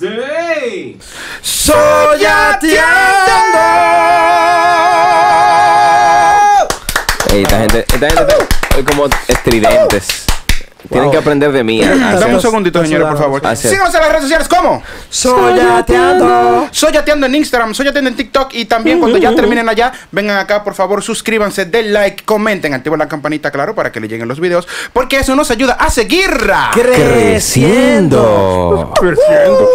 ¡Sí! Ey, esta gente, esta gente es como estridentes. Tienen que aprender de mí. a Dame un segundito, señores, por favor. Hacer- Síganos en las redes sociales, ¿cómo? Soyateando. Soyateando en Instagram, Soyateando en TikTok y también cuando ya terminen allá, vengan acá, por favor, suscríbanse, den like, comenten, activen la campanita, claro, para que le lleguen los videos, porque eso nos ayuda a seguir Creciendo. creciendo.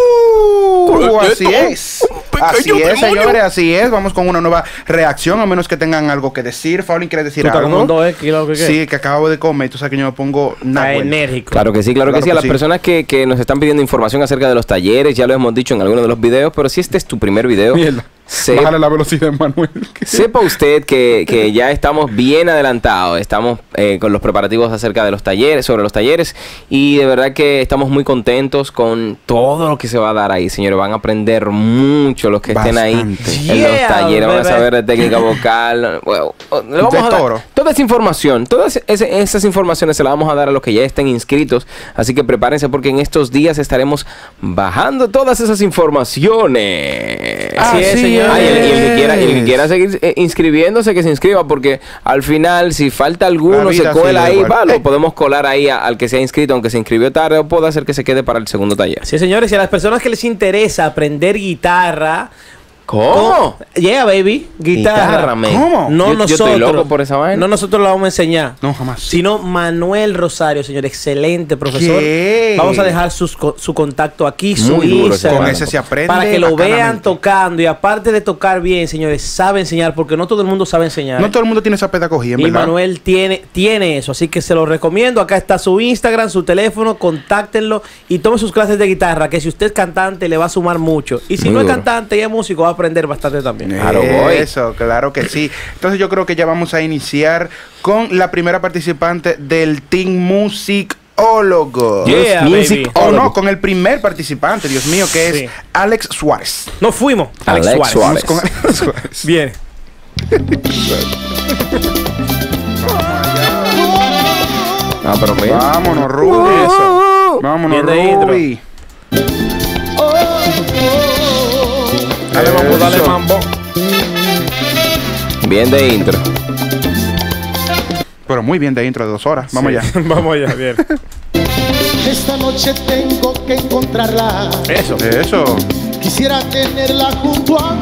Uh, así es. Así es, señores, así es. Vamos con una nueva reacción, a menos que tengan algo que decir. Faulín, ¿quieres decir algo? 2X, lo que Sí, que acabo de comer, tú sabes que yo me pongo nada. enérgico. Claro que sí, claro, Claro que sí. A las sí. personas que, que nos están pidiendo información acerca de los talleres, ya lo hemos dicho en algunos de los videos, pero si este es tu primer video, Mierda. Se- Bájale la velocidad, Manuel. sepa usted que, que ya estamos bien adelantados, estamos eh, con los preparativos acerca de los talleres, sobre los talleres, y de verdad que estamos muy contentos con todo lo que se va a dar ahí, señores. Van a aprender mucho los que estén ahí Bastante. en Yeah, los talleres, van a saber de técnica vocal. bueno, le vamos De a dar toro. toda esa información, todas esas informaciones se las vamos a dar a los que ya estén inscritos. Así que prepárense porque en estos días estaremos bajando todas esas informaciones. Así es, señor. Ah, y el, y el que quiera, y el que quiera seguir eh, inscribiéndose, que se inscriba, porque al final, si falta alguno, se cuela ahí, va, lo Eh. podemos colar ahí a- al que se ha inscrito, aunque se inscribió tarde, o puede hacer que se quede para el segundo taller. Sí, señores, y a las personas que les interesa aprender guitarra. ¿Cómo? Yeah, baby. Guitarra. ¿Cómo? No Yo- yo nosotros. estoy loco por esa vaina. No nosotros lo vamos a enseñar. No, jamás. Sino Manuel Rosario, señor. Excelente profesor. ¿Qué? Vamos a dejar sus su contacto aquí, su Muy duro ese Instagram. Con ese se aprende. Para que lo vean tocando. Y aparte de tocar bien, señores, sabe enseñar. Porque no todo el mundo sabe enseñar. No todo el mundo tiene esa pedagogía, en Y verdad. Manuel tiene, tiene eso, así que se lo recomiendo. Acá está su Instagram, su teléfono, contáctenlo y tome sus clases de guitarra, que si usted es cantante le va a sumar mucho. Y si Muy no es duro. cantante y es músico, va aprender bastante también. Claro, voy. Eso, claro que sí. Entonces yo creo que ya vamos a iniciar con la primera participante del Team Musicólogo. Yeah, Music baby. O no, con el primer participante, Dios mío, que Sí. es Alex Suárez. Nos fuimos. Alex, Alex Suárez. Suárez. Vamos con Alex Suárez. Bien. Ah, pero mira. Vámonos, Ruby. Eso. Vámonos. Ruby. Dale mambo, dale Eso. mambo. Bien de intro. Pero muy bien de intro de dos horas. Vamos Sí. allá. Vamos allá, bien. Esta noche tengo que encontrarla. Eso. Eso. Quisiera tenerla junto a.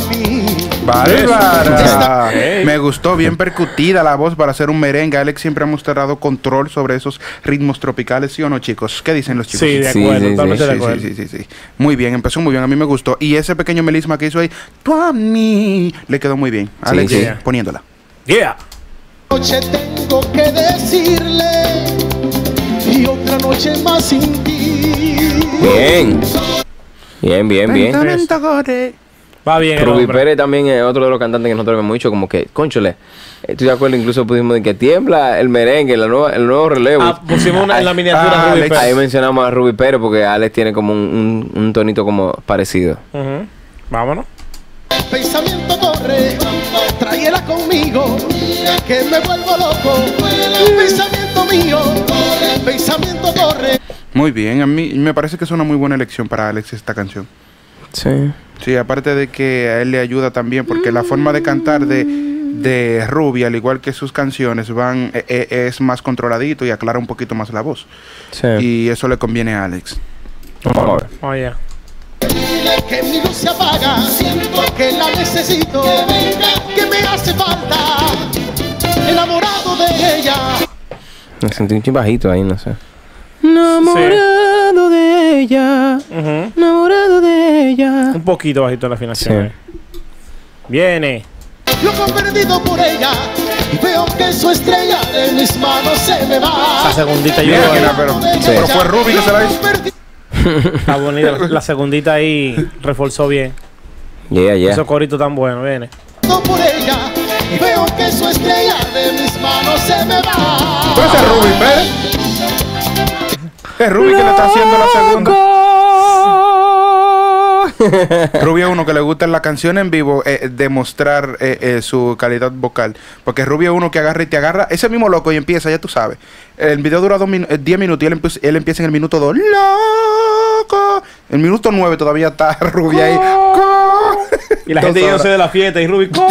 Bárbara. Me gustó bien percutida la voz para hacer un merengue. Alex siempre ha mostrado control sobre esos ritmos tropicales, ¿sí o no, chicos? ¿Qué dicen los chicos? Sí, de Sí, acuerdo, sí, totalmente sí, de Sí, acuerdo. sí, sí, sí, sí. Muy bien, empezó muy bien. A mí me gustó. Y ese pequeño melisma que hizo ahí, tú a mí, le quedó muy bien. Alex, sí. poniéndola. Yeah. Noche tengo que decirle. Y otra noche más sin ti. Bien. Bien, bien, bien. Va bien, Rubí. Pérez también es otro de los cantantes que nosotros vemos mucho, como que, conchole, ¿tú te acuerdas? Incluso pudimos decir que tiembla el merengue, la nueva, el nuevo relevo. Ah, pusimos una, en la miniatura Ah, Rubí Alex. Pérez. Ahí mencionamos a Rubí Pérez porque Alex tiene como un, un- un tonito como parecido. Ujú. Vámonos. Pensamiento corre, tráela conmigo, que me vuelvo loco. Pensamiento mío, pensamiento corre. Muy bien, a mí me parece que es una muy buena elección para Alex esta canción. Sí. Sí, aparte de que a él le ayuda también, porque la forma de cantar de, de Ruby, al igual que sus canciones, van e- e- es más controladito y aclara un poquito más la voz. Sí. Y eso le conviene a Alex. Vamos a ver. Oye. Que mi luz se apaga, siento que la necesito, que me hace falta, enamorado de ella. Me sentí un chimbajito ahí, no sé. Enamorado de ella. Ujú. Enamorado de ella. Un poquito bajito la afinación. Sí. Viene. Loco perdido por ella, veo que su estrella de mis manos se me va. La segundita yo. pero, pero fue Ruby que se la hizo. Está bonita. La segundita ahí reforzó bien. Yeah, yeah. Esos coritos tan buenos, viene. por ella, veo que su estrella de mis manos se me va. ¿Puede ser Ruby Pérez? Es Ruby que le está haciendo la segunda. Rubio es uno que le gusta en la canción en vivo eh, demostrar eh, eh, su calidad vocal. Porque Rubio es uno que agarra y te agarra ese mismo loco y empieza, ya tú sabes. El video dura 10 minutos y él, empieza- él empieza en el minuto 2. ¡Loco! El minuto 9 todavía está Rubio ahí. Co- Y la gente yéndose de la fiesta y Ruby. "Co".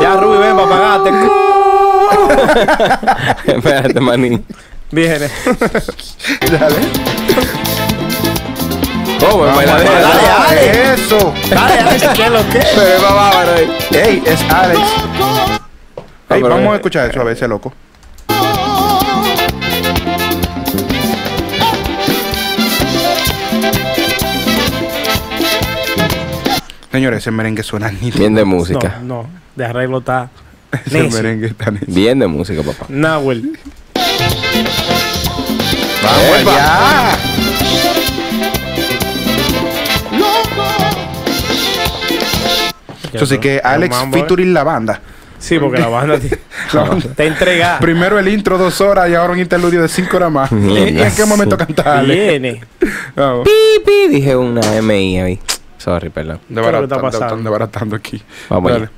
ya Ruby, ven para pagarte. Espérate, maní. Viene. Dale. Oh, Vamos, la dale, dale, dale. Eso. Dale, Alex, ¿qué es lo que? Pero va bárbaro ahí. Ey, es Alex. Ey, vamos a escuchar eso a veces, loco. Señores, ese merengue suena nítido. Bien de música. No, no. De arreglo está. Ese necio. merengue está nítido. Bien de música, papá. Nahuel. Vamos allá. Eso sí que Alex Mambo, ¿eh? featuring la banda. Sí, porque la banda t- La banda. está entregada. Primero el intro dos horas y ahora un interludio de cinco horas más. ¿Y en qué momento cantar? Alex? Viene. Vamos. Pi, pi, dije una MI ahí. Sorry, perdón. ¿Qué es lo que está Desbaratando, pasando? están desbaratando aquí. Vamos allá.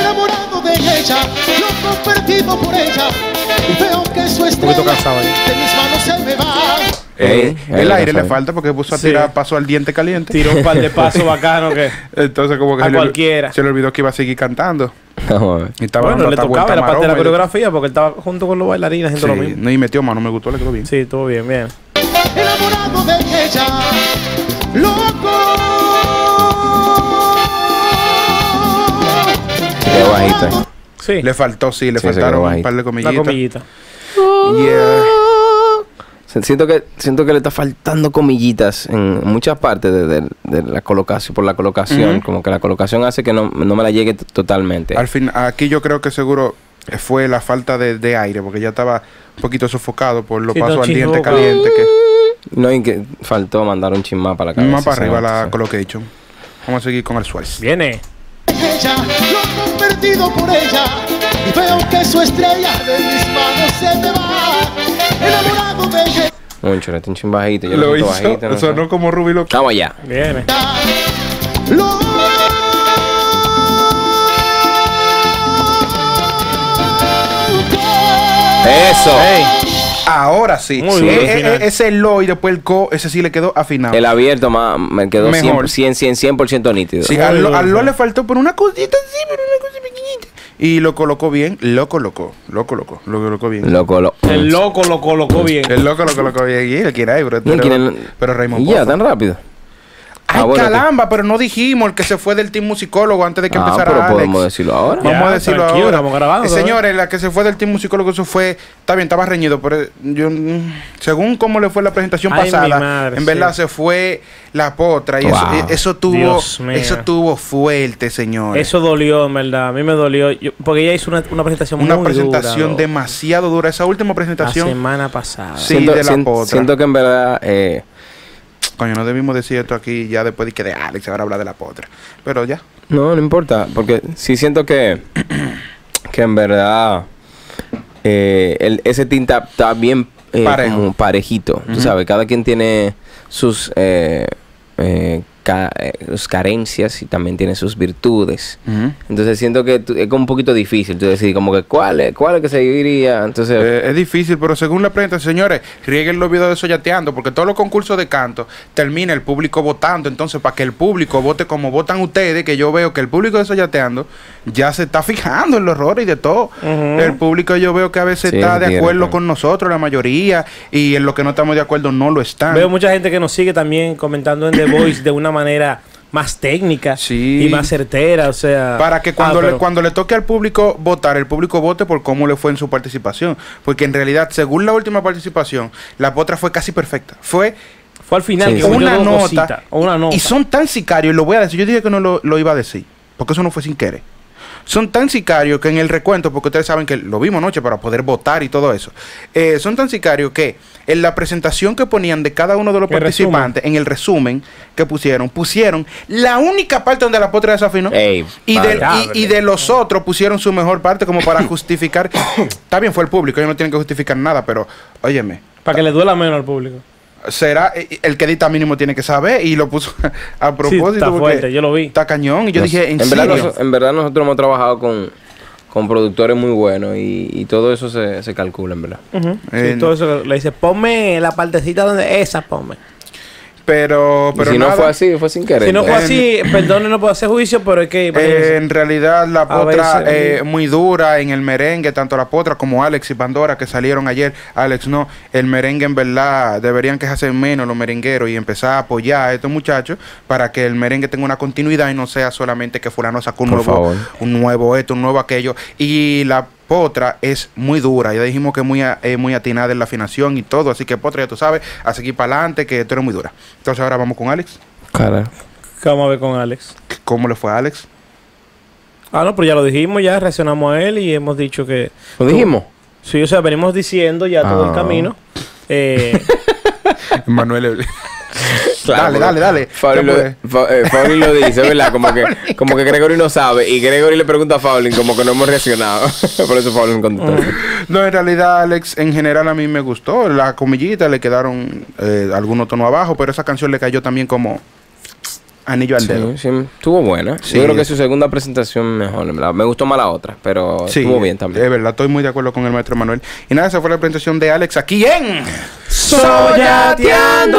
enamorado de ella, loco perdido por ella. Veo que su Un estrella de mis manos se me va. Eh, el aire le falta porque puso a Sí. tirar paso al diente caliente. Tiró un par de pasos bacanos que. Entonces como que A se le, cualquiera. se le olvidó que iba a seguir cantando. Y estaba Bueno, le tocaba la parte de la coreografía porque él estaba junto con los bailarines haciendo lo mismo. no, y metió mano, me gustó, le quedó bien. Sí, todo bien, bien. Enamorado de ella, loco. Qué bajita. Sí, Le faltó, sí, le Sí, se faltaron quedó un bajito. par de una comillitas. comillita. Yeah. Se- Siento que, siento que le está faltando comillitas en muchas partes de, de- de la colocación, por la colocación. Ujú. Como que la colocación hace que no, no me la llegue t- totalmente. Al fin, aquí yo creo que seguro fue la falta de, de aire, porque ya estaba un poquito sofocado por los Sí, pasos al diente caliente que No, y que faltó mandar un chin más para la cabeza. más para arriba la colocation. Vamos a seguir con el Suárez. Viene. Ella, loco perdido por ella. Y veo que su estrella de mis manos se me va. Enamorado de ella. Mucho, un chin bajito. Yo Lo hizo, bajito, no sé. sonó como Ruby lo Vamos allá. Viene. Eso. Ahora sí. Muy Sí, bien, final. eh, ese lo y después el co, ese sí le quedó afinado. El abierto más, me quedó 100%, Mejor. 100, 100, 100% nítido. Sí, al, lo, bien, al lo sí. le faltó por una cosita así, pero una cosa pequeñita. Y lo colocó bien, lo colocó, lo colocó, lo colocó bien. Loco, lo. El loco lo colocó bien. El loco lo colocó bien. Y el que era ahí, bro. ¿Y el Pero, quién- pero Raymond Y ya, tan rápido. Ay, Ah, bueno, caramba, pero no dijimos el que se fue del team musicólogo antes de que Ah, empezara pero Alex. podemos decirlo ahora. Ya, Vamos a decirlo ahora. estamos grabando Eh, todavía. señores, la que se fue del team musicólogo, eso fue. Está bien, estaba reñido, pero yo. mm, Según cómo le fue la presentación Ay, mi pasada, madre, en verdad sí. se fue la potra. Y Wow. eso, e- eso tuvo. Eso tuvo fuerte, señores. Eso dolió, en verdad. A mí me dolió. Yo- porque ella hizo una, una presentación Una muy presentación dura, demasiado dura. Esa última La presentación. semana pasada. Sí, siento, de la potra. siento que en verdad eh, Coño, no debimos decir esto aquí ya después de que de Alex ahora habla de la potra. Pero ya. no, no importa, porque sí siento que que en verdad eh, el, ese tinta está bien eh, Parejo. como parejito, tú Ujú. sabes, cada quien tiene sus eh, eh, ca- eh, sus carencias y también tiene sus virtudes. Entonces siento que tú- es como un poquito difícil tú decir como que cuál es, cuál es que se iría. Entonces, Eh, es difícil, pero según la presentación, señores, rieguen los videos de Soyateando, porque todos los concursos de canto termina el público votando. Entonces, para que el público vote como votan ustedes, que yo veo que el público de Soyateando ya se está fijando en los errores y de todo. El público yo veo que a veces Sí, está de acuerdo con nosotros, la mayoría, y en lo que no estamos de acuerdo no lo están. Veo mucha gente que nos sigue también comentando en The Voice de una manera más técnica Sí. y más certera. O sea. Para que cuando, Ah, le, cuando le toque al público votar, el público vote por cómo le fue en su participación. Porque en realidad, según la última participación, la potra fue casi perfecta. Fue Fue al final Sí, una nota, cositas, Una nota. Y son tan sicarios, lo voy a decir, yo dije que no lo, lo iba a decir, porque eso no fue sin querer. Son tan sicarios que en el recuento, porque ustedes saben que lo vimos anoche para poder votar y todo eso, eh, son tan sicarios que en la presentación que ponían de cada uno de los participantes, en el resumen que pusieron, pusieron la única parte donde la potra desafinó. Ey, Y de, y, y de los otros pusieron su mejor parte como para justificar. Está bien, fue el público, ellos no tienen que justificar nada, pero óyeme, Para que le duela menos al público. Será eh, el que edita mínimo tiene que saber y lo puso a propósito. está porque fuerte, yo lo vi. Está cañón. Y yo Nos- dije, ¿en, en, verdad, serio? nos- en verdad nosotros hemos trabajado con, con productores muy buenos y, y todo eso se, se calcula, en verdad. Sí, Eh, todo eso le dice, ponme la partecita donde esa, ponme. Pero, pero si nada, no fue así, fue sin querer. Si no fue En- así, perdón, no puedo hacer juicio, pero es que... eh, en realidad la potra veces, eh, muy dura en el merengue, tanto la potra como Alex y Pandora que salieron ayer. Alex no, el merengue en verdad deberían quejarse menos los merengueros y empezar a apoyar a estos muchachos para que el merengue tenga una continuidad y no sea solamente que fulano sacó un Por nuevo, favor. un nuevo esto, un nuevo aquello. Y la potra es muy dura, ya dijimos que es muy, a- eh, muy atinada en la afinación y todo, así que potra ya tú sabes, a seguir para adelante, que tú eres muy dura. Entonces ahora vamos con Alex. Cara. Vamos a ver con Alex. ¿Cómo le fue a Alex? Ah, no, pero ya lo dijimos, ya reaccionamos a él y hemos dicho que... ¿Lo dijimos? Sí, o sea, venimos diciendo ya todo el Ah. camino. Eh, Manuel. Claro, dale, dale, dale. Lo. Fa- eh, Fauli lo dice, ¿verdad? Como que, como que Gregory no sabe. Y Gregory le pregunta a Faulin como que no hemos reaccionado. Por eso Faulin contestó. No, en realidad, Alex, en general a mí me gustó. La comillita le quedaron eh, algunos tonos abajo, pero esa canción le cayó también como anillo al sí, dedo. Sí, estuvo buena. Yo creo que su segunda presentación mejor. Me gustó más la otra, pero estuvo bien también. De verdad, estoy muy de acuerdo con el maestro Manuel. Y nada, esa fue la presentación de Alex aquí en Soyateando.